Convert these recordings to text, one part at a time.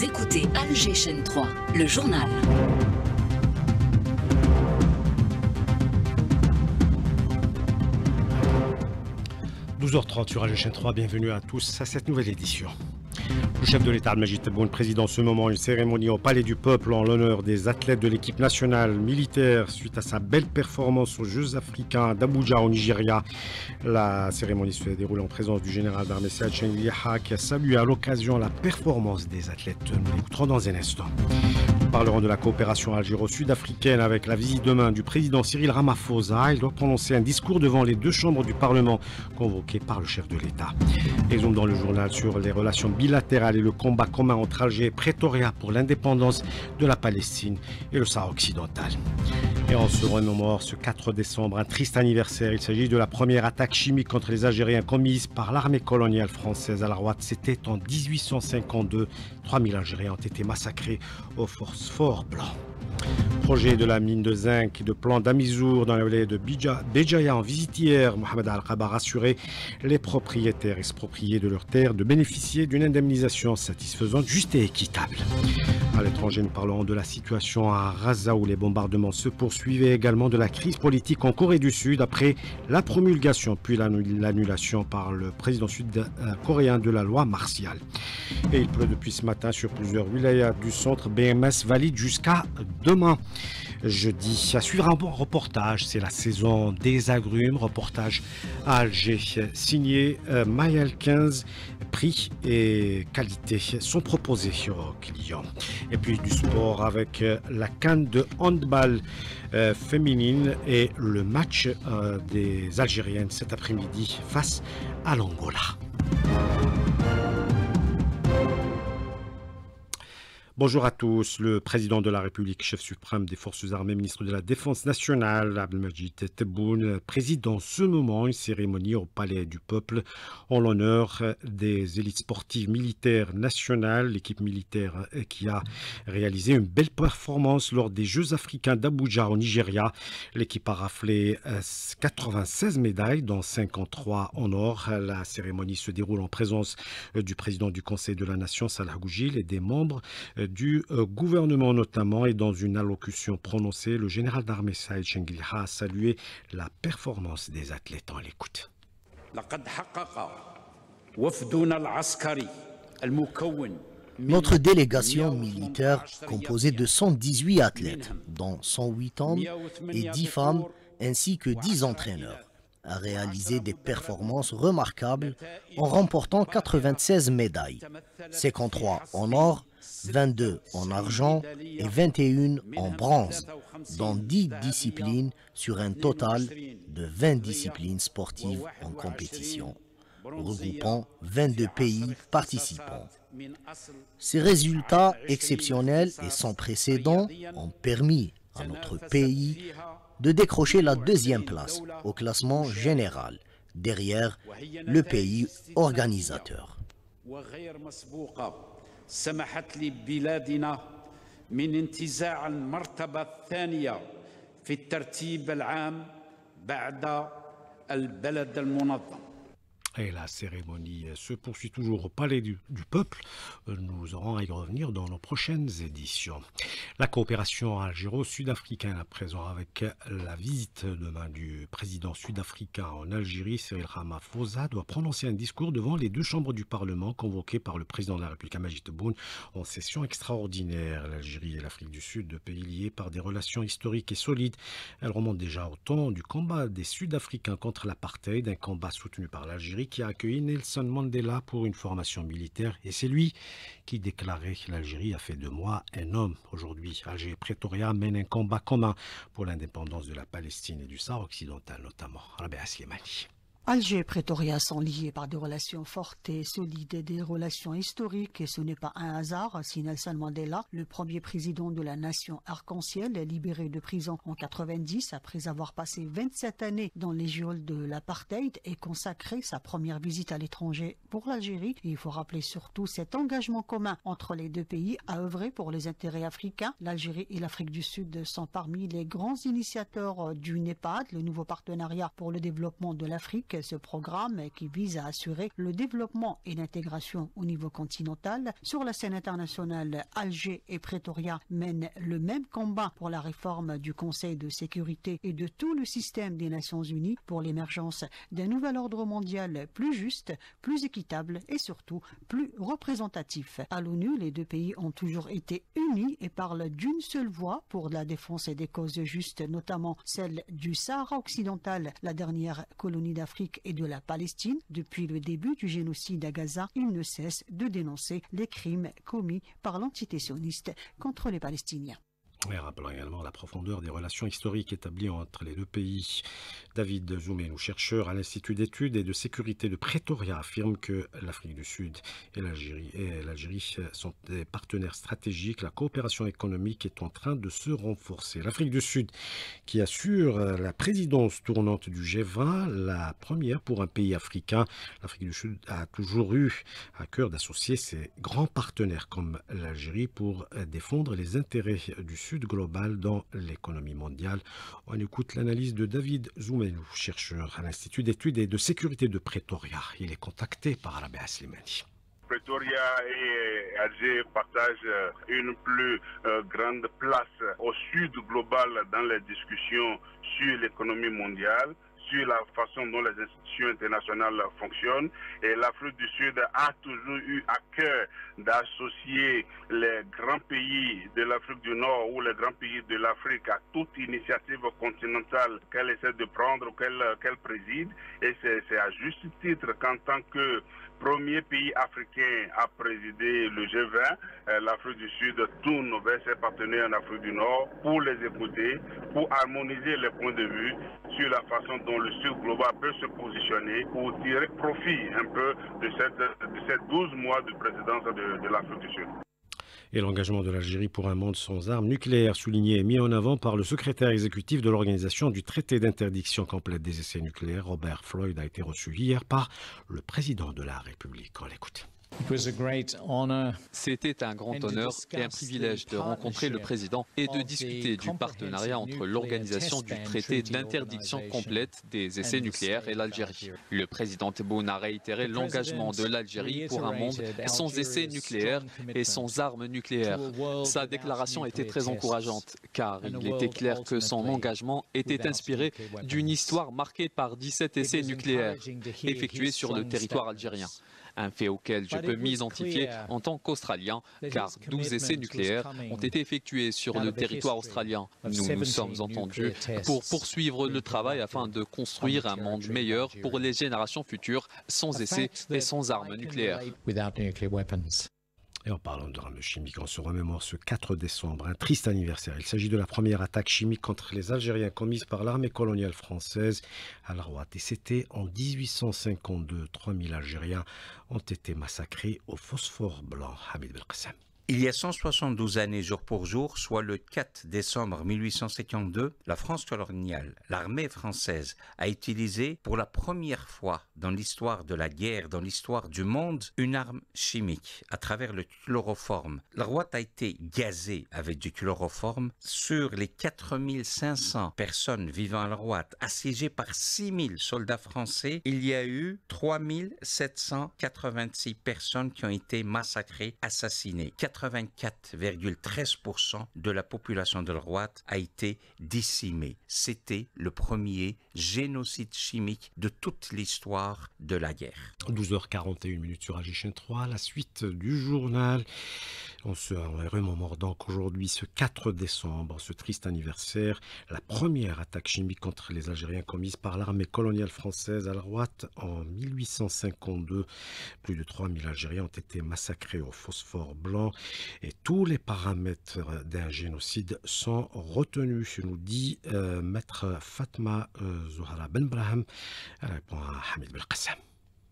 Écoutez Alger Chaîne 3, le journal. – 12h30 sur Alger Chaîne 3, bienvenue à tous à cette nouvelle édition. Le chef de l'État, Majid Tebboune, préside en ce moment une cérémonie au Palais du Peuple en l'honneur des athlètes de l'équipe nationale militaire suite à sa belle performance aux Jeux africains d'Abuja au Nigeria. La cérémonie se déroule en présence du général d'armée Saad qui a salué à l'occasion la performance des athlètes. Nous l'écouterons dans un instant. Nous parlerons de la coopération algéro-sud-africaine avec la visite demain du président Cyril Ramaphosa. Il doit prononcer un discours devant les deux chambres du Parlement convoqué par le chef de l'État. Et dans le journal sur les relations bilatérales et le combat commun entre Alger et Pretoria pour l'indépendance de la Palestine et le Sahara occidental. Et on se remémore ce 4 décembre, un triste anniversaire. Il s'agit de la première attaque chimique contre les Algériens commise par l'armée coloniale française à la Roite. C'était en 1852. 3000 Algériens ont été massacrés forces fort blanc. Projet de la mine de zinc et de plan d'Amizour dans la vallée de Béjaïa en visite hier, Mohamed Al-Qaba a rassuré les propriétaires expropriés de leurs terres de bénéficier d'une indemnisation satisfaisante, juste et équitable. À l'étranger, nous parlons de la situation à Raza où les bombardements se poursuivaient également de la crise politique en Corée du Sud après la promulgation puis l'annulation par le président sud-coréen de la loi martiale. Et il pleut depuis ce matin sur plusieurs wilayas du centre. BMS valide jusqu'à demain jeudi. À suivre un bon reportage, c'est la saison des agrumes, reportage à Alger, signé euh, Mayel 15, prix et qualité sont proposés aux clients. Et puis du sport avec euh, la canne de handball euh, féminine et le match des Algériennes cet après-midi face à l'Angola. Bonjour à tous. Le président de la République, chef suprême des forces armées, ministre de la Défense nationale, Abdelmajid Tebboune, préside en ce moment une cérémonie au Palais du Peuple en l'honneur des élites sportives militaires nationales, l'équipe militaire qui a réalisé une belle performance lors des Jeux africains d'Abuja au Nigeria. L'équipe a raflé 96 médailles, dont 53 en or. La cérémonie se déroule en présence du président du Conseil de la Nation, Salah Goujil, et des membres du euh, gouvernement notamment et dans une allocution prononcée, le général d'armée Saïd Chenghilha a salué la performance des athlètes en l'écoute. Notre délégation militaire, composée de 118 athlètes, dont 108 hommes et 10 femmes, ainsi que 10 entraîneurs, a réalisé des performances remarquables en remportant 96 médailles, 53 en or 22 en argent et 21 en bronze, dans 10 disciplines sur un total de 20 disciplines sportives en compétition, regroupant 22 pays participants. Ces résultats exceptionnels et sans précédent ont permis à notre pays de décrocher la deuxième place au classement général, derrière le pays organisateur. سمحت لبلادنا من انتزاع المرتبة الثانية في الترتيب العام بعد البلد المنظم Et la cérémonie se poursuit toujours au Palais du, Peuple. Nous aurons à y revenir dans nos prochaines éditions. La coopération algéro-sud-africaine à présent avec la visite demain du président sud-africain en Algérie, Cyril Ramaphosa, doit prononcer un discours devant les deux chambres du Parlement convoquées par le président de la République, Amajit Tebboune, en session extraordinaire. L'Algérie et l'Afrique du Sud, deux pays liés par des relations historiques et solides, elles remontent déjà au temps du combat des Sud-Africains contre l'apartheid, un combat soutenu par l'Algérie qui a accueilli Nelson Mandela pour une formation militaire et c'est lui qui déclarait que l'Algérie a fait de moi un homme. Aujourd'hui, Alger et Pretoria mènent un combat commun pour l'indépendance de la Palestine et du Sahara occidental notamment. Rabia Slimani. Alger et Pretoria sont liés par des relations fortes et solides, et des relations historiques, et ce n'est pas un hasard si Nelson Mandela, le premier président de la nation arc-en-ciel, est libéré de prison en 90 après avoir passé 27 années dans les geôles de l'apartheid et consacré sa première visite à l'étranger pour l'Algérie. Il faut rappeler surtout cet engagement commun entre les deux pays à œuvrer pour les intérêts africains. L'Algérie et l'Afrique du Sud sont parmi les grands initiateurs du NEPAD, le nouveau partenariat pour le développement de l'Afrique ce programme qui vise à assurer le développement et l'intégration au niveau continental. Sur la scène internationale, Alger et Pretoria mènent le même combat pour la réforme du Conseil de sécurité et de tout le système des Nations Unies pour l'émergence d'un nouvel ordre mondial plus juste, plus équitable et surtout plus représentatif. À l'ONU, les deux pays ont toujours été unis et parlent d'une seule voix pour la défense des causes justes, notamment celle du Sahara occidental, la dernière colonie d'Afrique et de la Palestine. Depuis le début du génocide à Gaza, ils ne cessent de dénoncer les crimes commis par l'entité sioniste contre les Palestiniens. Et rappelant également la profondeur des relations historiques établies entre les deux pays. David Zoumenou, chercheur à l'Institut d'études et de sécurité de Pretoria, affirme que l'Afrique du Sud et l'Algérie sont des partenaires stratégiques. La coopération économique est en train de se renforcer. L'Afrique du Sud, qui assure la présidence tournante du G20, la première pour un pays africain. L'Afrique du Sud a toujours eu à cœur d'associer ses grands partenaires comme l'Algérie pour défendre les intérêts du Sud global dans l'économie mondiale. On écoute l'analyse de David Zoumenou, chercheur à l'Institut d'études et de sécurité de Pretoria. Il est contacté par Arabia Slimani. Pretoria et Alger partagent une plus euh, grande place au sud global dans les discussions sur l'économie mondiale sur la façon dont les institutions internationales fonctionnent. Et l'Afrique du Sud a toujours eu à cœur d'associer les grands pays de l'Afrique du Nord ou les grands pays de l'Afrique à toute initiative continentale qu'elle essaie de prendre ou qu'elle préside. Et c'est à juste titre qu'en tant que premier pays africain à présider le G20, euh, l'Afrique du Sud tourne vers ses partenaires en Afrique du Nord pour les écouter, pour harmoniser les points de vue sur la façon dont le Sud global peut se positionner pour tirer profit un peu de, ces 12 mois de présidence de, de l'Afrique du Sud et l'engagement de l'Algérie pour un monde sans armes nucléaires souligné et mis en avant par le secrétaire exécutif de l'organisation du traité d'interdiction complète des essais nucléaires, Robert Floyd, a été reçu hier par le président de la République. On l'écoute. C'était un grand honneur et un privilège de rencontrer le président et de discuter du partenariat entre l'organisation du traité d'interdiction complète des essais nucléaires et l'Algérie. Le président Tebboune a réitéré l'engagement de l'Algérie pour un monde sans essais nucléaires et sans armes nucléaires. Sa déclaration était très encourageante car il était clair que son engagement était inspiré d'une histoire marquée par 17 essais nucléaires effectués sur le territoire algérien un fait auquel je peux m'identifier en tant qu'Australien, car 12 essais nucléaires ont été effectués sur le territoire australien. Nous nous sommes entendus pour poursuivre le travail afin de construire un monde meilleur pour les générations futures, sans essais et sans armes nucléaires. Et en parlant d'armes chimiques, on se remémore ce 4 décembre, un triste anniversaire. Il s'agit de la première attaque chimique contre les Algériens commise par l'armée coloniale française à la Roite. Et c'était en 1852. 3000 Algériens ont été massacrés au phosphore blanc. Hamid Belkacem. Il y a 172 années jour pour jour, soit le 4 décembre 1852, la France coloniale, l'armée française, a utilisé pour la première fois dans l'histoire de la guerre, dans l'histoire du monde, une arme chimique à travers le chloroforme. La Rouate a été gazée avec du chloroforme. Sur les 4500 personnes vivant à la Rouate, assiégées par 6000 soldats français, il y a eu 3786 personnes qui ont été massacrées, assassinées. 84,13% de la population de Roite a été décimée. C'était le premier génocide chimique de toute l'histoire de la guerre. 12h41 minutes sur AGCN 3, la suite du journal. On se remémore donc aujourd'hui, ce 4 décembre, ce triste anniversaire, la première attaque chimique contre les Algériens commise par l'armée coloniale française à la Roite en 1852. Plus de 3000 Algériens ont été massacrés au phosphore blanc et tous les paramètres d'un génocide sont retenus, nous dit euh, maître Fatma euh, Zohara Ben Braham. Elle répond à Hamid Belkacem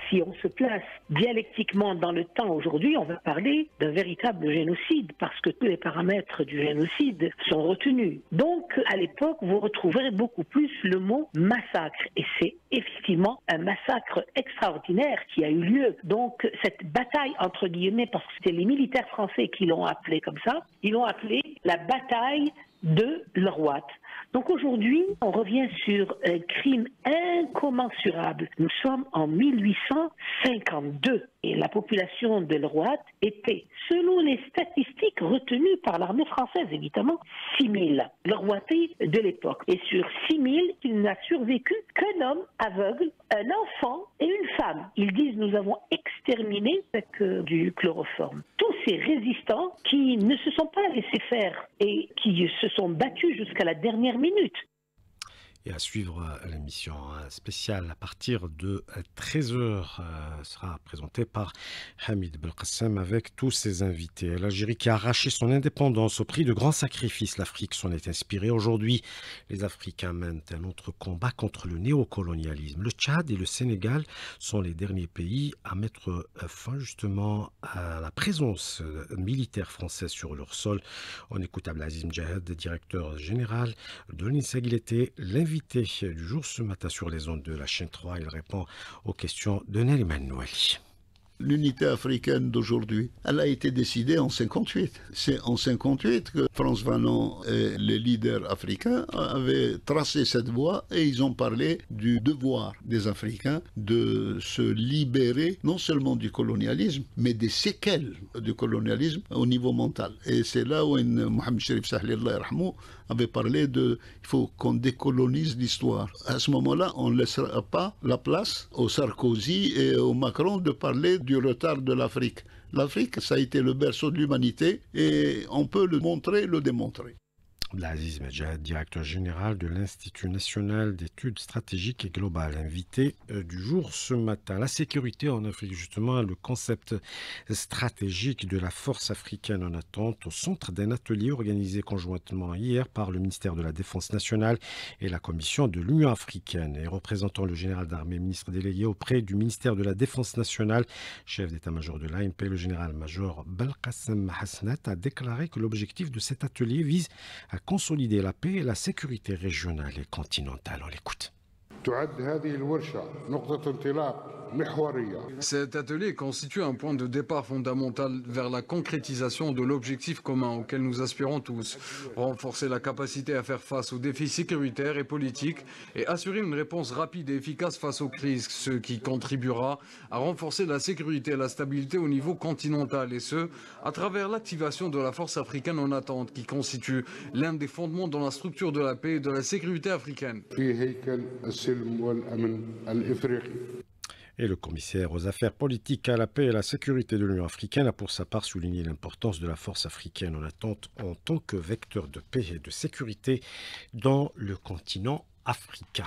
si on se place dialectiquement dans le temps aujourd'hui, on va parler d'un véritable génocide parce que tous les paramètres du génocide sont retenus. Donc, à l'époque, vous retrouverez beaucoup plus le mot massacre. Et c'est effectivement un massacre extraordinaire qui a eu lieu. Donc, cette bataille, entre guillemets, parce que c'était les militaires français qui l'ont appelé comme ça, ils l'ont appelé la bataille de l'Orwat. Donc aujourd'hui, on revient sur un crime incommensurable. Nous sommes en 1852 et la population de l'Ouad était, selon les statistiques retenues par l'armée française, évidemment, 6 000. L'Ouati de l'époque. Et sur 6 000, il n'a survécu qu'un homme aveugle, un enfant et une femme. Ils disent nous avons exterminé avec euh, du chloroforme. Tous ces résistants qui ne se sont pas laissés faire et qui se sont battus jusqu'à la dernière minute et à suivre euh, l'émission spéciale à partir de 13h euh, sera présentée par Hamid Belkacem avec tous ses invités. L'Algérie qui a arraché son indépendance au prix de grands sacrifices. L'Afrique s'en est inspirée. Aujourd'hui, les Africains mènent un autre combat contre le néocolonialisme. Le Tchad et le Sénégal sont les derniers pays à mettre euh, fin justement à la présence militaire française sur leur sol. On écoute Ablaziz Mjahed, directeur général de l'INSEG. l'invité du jour ce matin sur les ondes de la chaîne 3. Il répond aux questions de Nelly Manouali. L'unité africaine d'aujourd'hui, elle a été décidée en 58. C'est en 58 que France Fanon et les leaders africains avaient tracé cette voie et ils ont parlé du devoir des Africains de se libérer non seulement du colonialisme, mais des séquelles du colonialisme au niveau mental. Et c'est là où Mohamed Sharif Sahli avait parlé de il faut qu'on décolonise l'histoire. À ce moment-là, on ne laissera pas la place au Sarkozy et au Macron de parler du retard de l'Afrique. L'Afrique, ça a été le berceau de l'humanité et on peut le montrer, le démontrer. Aziz Medjad, directeur général de l'Institut national d'études stratégiques et globales, invité euh, du jour ce matin. La sécurité en Afrique, justement, le concept stratégique de la force africaine en attente au centre d'un atelier organisé conjointement hier par le ministère de la Défense nationale et la Commission de l'Union africaine. Et représentant le général d'armée, ministre délégué auprès du ministère de la Défense nationale, chef d'état-major de l'AMP, le général-major Belkacem Hasnat, a déclaré que l'objectif de cet atelier vise à consolider la paix et la sécurité régionale et continentale. On l'écoute. Cet atelier constitue un point de départ fondamental vers la concrétisation de l'objectif commun auquel nous aspirons tous, renforcer la capacité à faire face aux défis sécuritaires et politiques et assurer une réponse rapide et efficace face aux crises, ce qui contribuera à renforcer la sécurité et la stabilité au niveau continental et ce, à travers l'activation de la force africaine en attente qui constitue l'un des fondements dans la structure de la paix et de la sécurité africaine. Et le commissaire aux affaires politiques, à la paix et à la sécurité de l'Union africaine a pour sa part souligné l'importance de la force africaine en attente en tant que vecteur de paix et de sécurité dans le continent africain.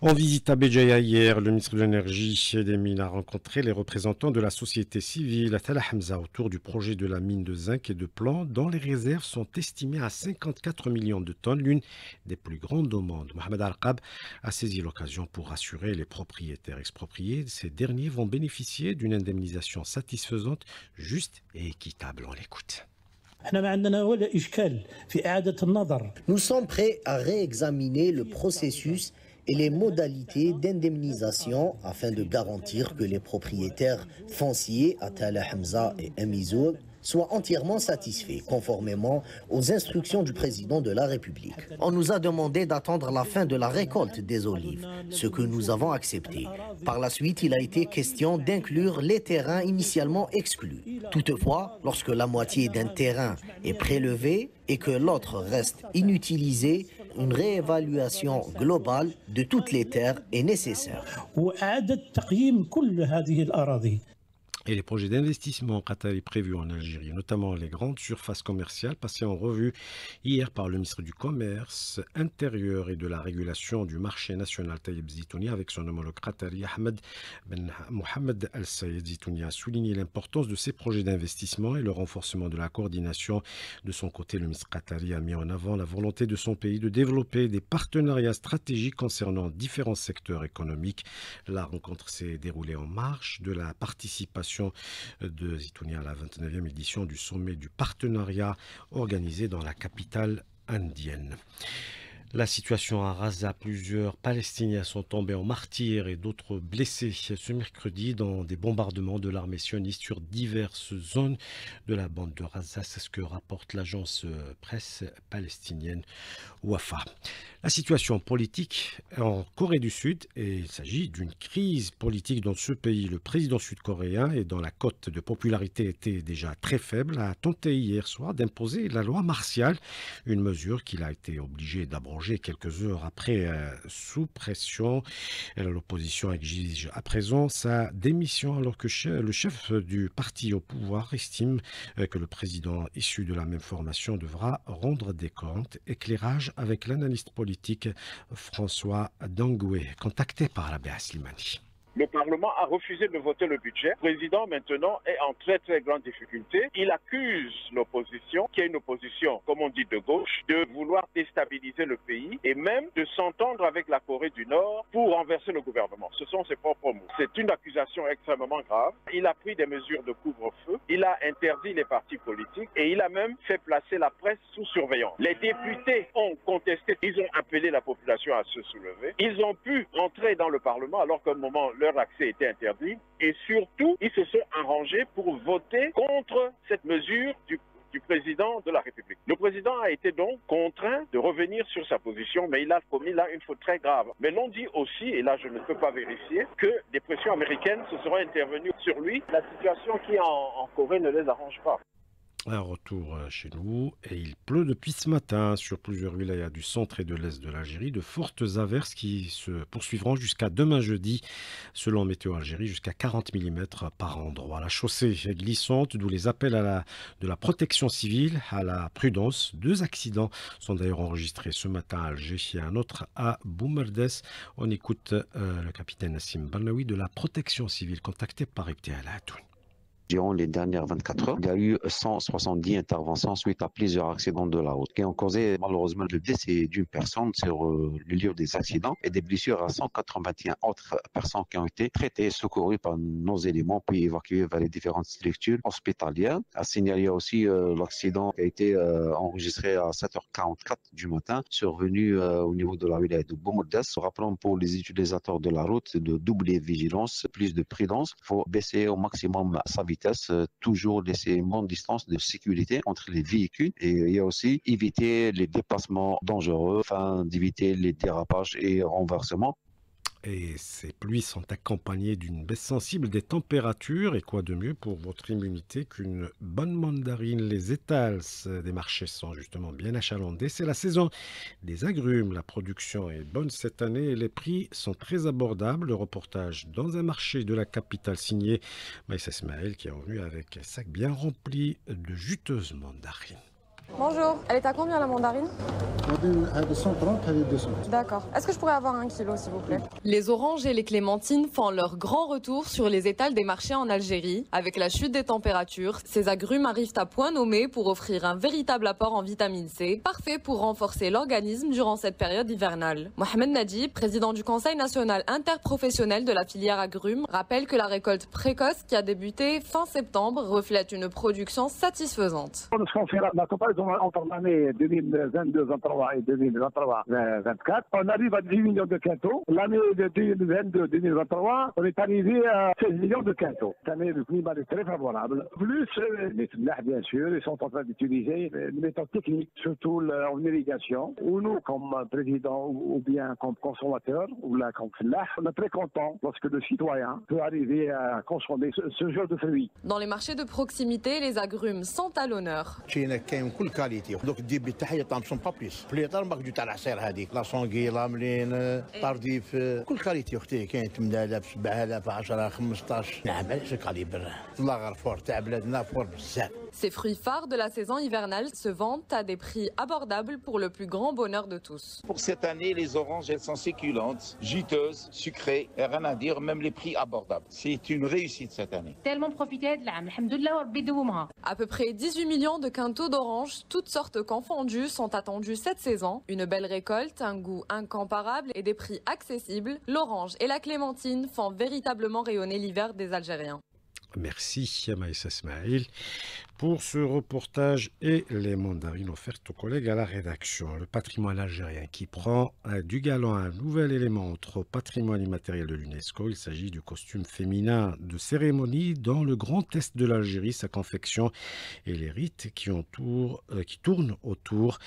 En visite à Béjaïa hier, le ministre de l'Énergie et des Mines a rencontré les représentants de la société civile à Tala Hamza autour du projet de la mine de zinc et de plomb dont les réserves sont estimées à 54 millions de tonnes, l'une des plus grandes au monde. Mohamed Al-Qab a saisi l'occasion pour rassurer les propriétaires expropriés. Ces derniers vont bénéficier d'une indemnisation satisfaisante, juste et équitable. On l'écoute. Nous sommes prêts à réexaminer le processus et les modalités d'indemnisation afin de garantir que les propriétaires fonciers à Tala Hamza et Amizoul soit entièrement satisfait, conformément aux instructions du président de la République. On nous a demandé d'attendre la fin de la récolte des olives, ce que nous avons accepté. Par la suite, il a été question d'inclure les terrains initialement exclus. Toutefois, lorsque la moitié d'un terrain est prélevé et que l'autre reste inutilisé, une réévaluation globale de toutes les terres est nécessaire. Et les projets d'investissement qatari prévus en Algérie, notamment les grandes surfaces commerciales, passées en revue hier par le ministre du Commerce intérieur et de la régulation du marché national Taïeb Zitouni avec son homologue qatari Ahmed Ben Mohamed Al Sayed Zitouni a souligné l'importance de ces projets d'investissement et le renforcement de la coordination. De son côté, le ministre qatari a mis en avant la volonté de son pays de développer des partenariats stratégiques concernant différents secteurs économiques. La rencontre s'est déroulée en marche de la participation de Zitouni à la 29e édition du sommet du partenariat organisé dans la capitale indienne. La situation à Raza, plusieurs Palestiniens sont tombés en martyrs et d'autres blessés ce mercredi dans des bombardements de l'armée sioniste sur diverses zones de la bande de Raza. C'est ce que rapporte l'agence presse palestinienne Wafa. La situation politique en Corée du Sud, et il s'agit d'une crise politique dans ce pays. Le président sud-coréen, et dont la cote de popularité était déjà très faible, a tenté hier soir d'imposer la loi martiale, une mesure qu'il a été obligé d'abroger quelques heures après euh, sous pression. L'opposition exige à présent sa démission alors que le chef du parti au pouvoir estime euh, que le président issu de la même formation devra rendre des comptes. Éclairage avec l'analyste politique François Dangoué, contacté par la Slimani. Le Parlement a refusé de voter le budget. Le président maintenant est en très très grande difficulté. Il accuse l'opposition, qui est une opposition, comme on dit, de gauche, de vouloir déstabiliser le pays et même de s'entendre avec la Corée du Nord pour renverser le gouvernement. Ce sont ses propres mots. C'est une accusation extrêmement grave. Il a pris des mesures de couvre-feu, il a interdit les partis politiques et il a même fait placer la presse sous surveillance. Les députés ont contesté, ils ont appelé la population à se soulever. Ils ont pu entrer dans le Parlement alors qu'à un moment, leur accès était interdit. Et surtout, ils se sont arrangés pour voter contre cette mesure du président de la République. Le président a été donc contraint de revenir sur sa position, mais il a commis là une faute très grave. Mais l'on dit aussi, et là je ne peux pas vérifier, que des pressions américaines se seront intervenues sur lui. La situation qui est en Corée ne les arrange pas. Un retour euh, chez nous et il pleut depuis ce matin sur plusieurs villages du centre et de l'est de l'Algérie. De fortes averses qui se poursuivront jusqu'à demain jeudi, selon Météo Algérie, jusqu'à 40 mm par endroit. La chaussée est glissante, d'où les appels à la, de la protection civile à la prudence. Deux accidents sont d'ailleurs enregistrés ce matin à Alger et un autre à Boumerdes. On écoute euh, le capitaine Nassim Balnaoui de la protection civile contacté par Ibtia Atoun. Durant les dernières 24 heures, il y a eu 170 interventions suite à plusieurs accidents de la route qui ont causé malheureusement le décès d'une personne sur euh, le lieu des accidents et des blessures à 181 autres personnes qui ont été traitées et secourues par nos éléments puis évacuées vers les différentes structures hospitalières. À signaler aussi euh, l'accident qui a été euh, enregistré à 7h44 du matin, survenu au niveau de la ville de Boumoudes. Rappelons pour les utilisateurs de la route de doubler vigilance, plus de prudence. Il faut baisser au maximum sa vitesse vitesse, euh, toujours laisser une bonne distance de sécurité entre les véhicules et il y a aussi éviter les déplacements dangereux afin d'éviter les dérapages et renversements. Et ces pluies sont accompagnées d'une baisse sensible des températures. Et quoi de mieux pour votre immunité qu'une bonne mandarine? Les étals des marchés sont justement bien achalandés. C'est la saison des agrumes. La production est bonne cette année et les prix sont très abordables. Le reportage dans un marché de la capitale signé Maïs Ismaël qui est revenu avec un sac bien rempli de juteuses mandarines. Bonjour, elle est à combien la mandarine? 130, elle est 200. D'accord. Est-ce que je pourrais avoir un kilo s'il vous plaît? Les oranges et les clémentines font leur grand retour sur les étals des marchés en Algérie. Avec la chute des températures, ces agrumes arrivent à point nommé pour offrir un véritable apport en vitamine C, parfait pour renforcer l'organisme durant cette période hivernale. Mohamed Nadi, président du Conseil national interprofessionnel de la filière agrumes, rappelle que la récolte précoce qui a débuté fin septembre reflète une production satisfaisante entre l'année 2022 2023 et 2023-2024, on arrive à 10 millions de quintaux. L'année de 2022-2023, on est arrivé à 16 millions de quintaux. Cette année, le climat est très favorable. Plus, euh, les bien sûr, ils sont en train d'utiliser une méthode technique, surtout en irrigation, où nous, comme président ou bien comme consommateur, ou là, comme là, on est très content lorsque le citoyen peut arriver à consommer ce, ce genre de fruits. Dans les marchés de proximité, les agrumes sont à l'honneur. كل كاليتي دوك دير بالتحية طامسون با بليس فليطر ماك تاع العصير هذيك لا سونغي لا ملين طرديف كل كاليتي أختي. كاين 8000 7000 10 15 نعم علاش كاليبر. الله غير فور تاع بلادنا فور بزاف. Ces fruits phares de la saison hivernale se vendent à des prix abordables pour le plus grand bonheur de tous. Pour cette année, les oranges, elles sont succulentes, juteuses, sucrées, et rien à dire, même les prix abordables. C'est une réussite cette année. Tellement profité de l'âme, À peu près 18 millions de quintaux d'oranges, toutes sortes confondues, sont attendus cette saison. Une belle récolte, un goût incomparable et des prix accessibles. L'orange et la clémentine font véritablement rayonner l'hiver des Algériens. Merci Maïssa Smaïl pour ce reportage et les mandarines offertes aux collègues à la rédaction. Le patrimoine algérien qui prend euh, du galant un nouvel élément entre patrimoine immatériel de l'UNESCO. Il s'agit du costume féminin de cérémonie dans le grand est de l'Algérie, sa confection et les rites qui, euh, tournent autour.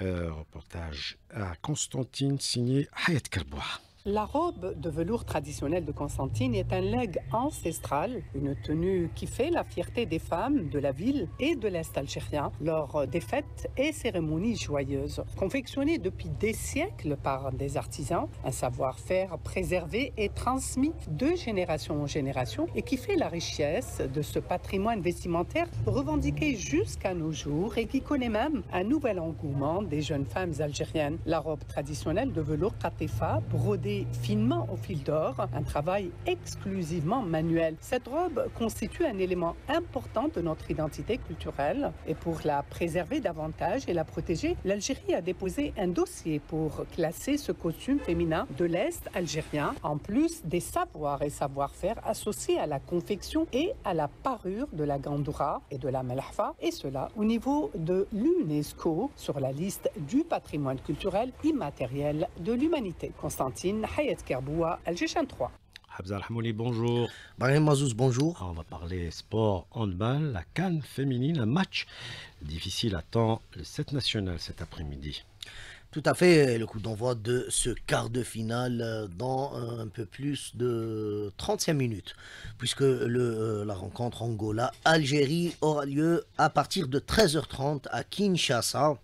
Euh, reportage à Constantine signé Hayat Kerboua. La robe de velours traditionnelle de Constantine est un legs ancestral, une tenue qui fait la fierté des femmes de la ville et de l'Est algérien lors des fêtes et cérémonies joyeuses. Confectionnée depuis des siècles par des artisans, un savoir-faire préservé et transmis de génération en génération et qui fait la richesse de ce patrimoine vestimentaire revendiqué jusqu'à nos jours et qui connaît même un nouvel engouement des jeunes femmes algériennes. La robe traditionnelle de velours katifa brodée finement au fil d'or, un travail exclusivement manuel. Cette robe constitue un élément important de notre identité culturelle et pour la préserver davantage et la protéger, l'Algérie a déposé un dossier pour classer ce costume féminin de l'Est algérien, en plus des savoirs et savoir-faire associés à la confection et à la parure de la gandoura et de la melhfa, et cela au niveau de l'UNESCO sur la liste du patrimoine culturel immatériel de l'humanité. Constantine Hayat Kerboua, Algéchan 3. Habzal Hamouli, bonjour. Brahim Mazouz, bonjour. on va parler sport handball, la Cannes féminine, un match difficile attend le 7 national cet après-midi. Tout à fait, le coup d'envoi de ce quart de finale euh, dans un peu plus de 35 minutes, puisque le, euh, la rencontre Angola-Algérie aura lieu à partir de 13h30 à Kinshasa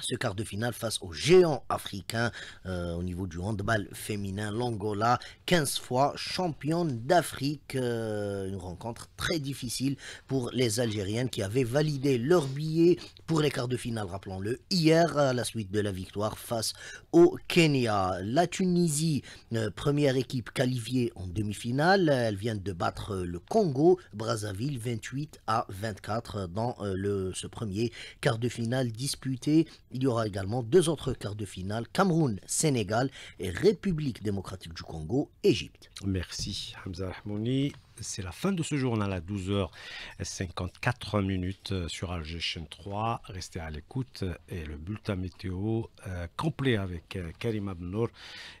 ce quart de finale face aux géants africains euh, au niveau du handball féminin, l'Angola, 15 fois championne d'Afrique. Euh, une rencontre très difficile pour les Algériennes qui avaient validé leur billet pour les quarts de finale, rappelons-le, hier à la suite de la victoire face au Kenya. La Tunisie, euh, première équipe qualifiée en demi-finale, elle vient de battre le Congo, Brazzaville, 28 à 24 dans le, ce premier quart de finale disputé il y aura également deux autres quarts de finale, Cameroun, Sénégal et République démocratique du Congo, Égypte. Merci Hamza Rahmouni. C'est la fin de ce journal à 12h54 minutes euh, sur Alger 3. Restez à l'écoute et le bulletin météo euh, complet avec euh, Karim Abnour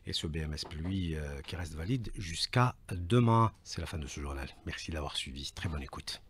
et ce BMS pluie qui reste valide jusqu'à demain. C'est la fin de ce journal. Merci d'avoir suivi. Très bonne écoute.